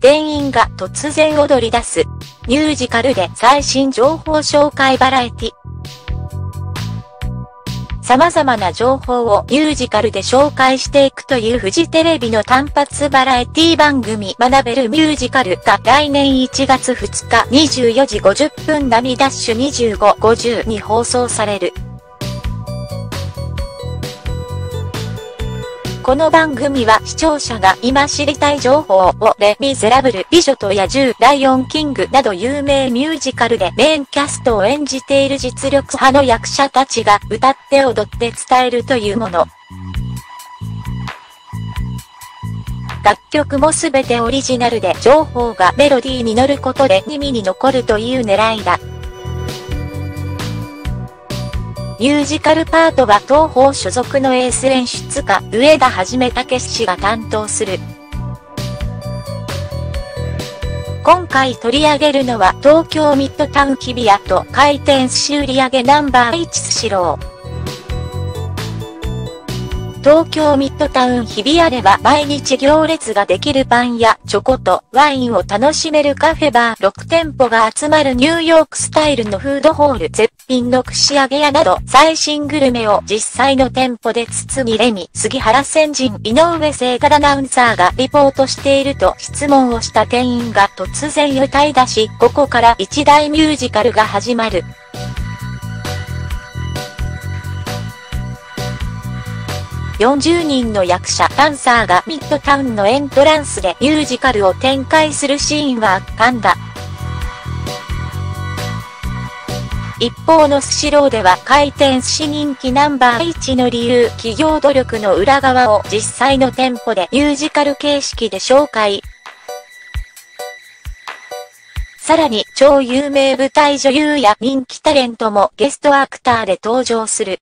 店員が突然踊り出す。ミュージカルで最新情報紹介バラエティ。様々な情報をミュージカルで紹介していくというフジテレビの単発バラエティ番組学べるミュージカルが来年1月2日24時50分並ダッシュ25、50に放送される。この番組は視聴者が今知りたい情報をレ・ミゼラブル、美女と野獣、ライオンキングなど有名ミュージカルでメインキャストを演じている実力派の役者たちが歌って踊って伝えるというもの。楽曲もすべてオリジナルで情報がメロディーに乗ることで耳に残るという狙いだ。ミュージカルパートは東方所属のエース演出家、上田はじめたけしが担当する。今回取り上げるのは東京ミッドタウン日比谷と回転寿司売上ナンバー1スシロー。東京ミッドタウン日比谷では毎日行列ができるパンやチョコとワインを楽しめるカフェバー6店舗が集まるニューヨークスタイルのフードホール絶品の串揚げ屋など最新グルメを実際の店舗で包みレミ、杉原先人、井上聖からアナウンサーがリポートしていると質問をした店員が突然歌い出し、ここから一大ミュージカルが始まる。40人の役者ダンサーがミッドタウンのエントランスでミュージカルを展開するシーンは圧巻だ。一方のスシローでは回転寿司人気ナンバー1の理由、企業努力の裏側を実際の店舗でミュージカル形式で紹介。さらに超有名舞台女優や人気タレントもゲストアクターで登場する。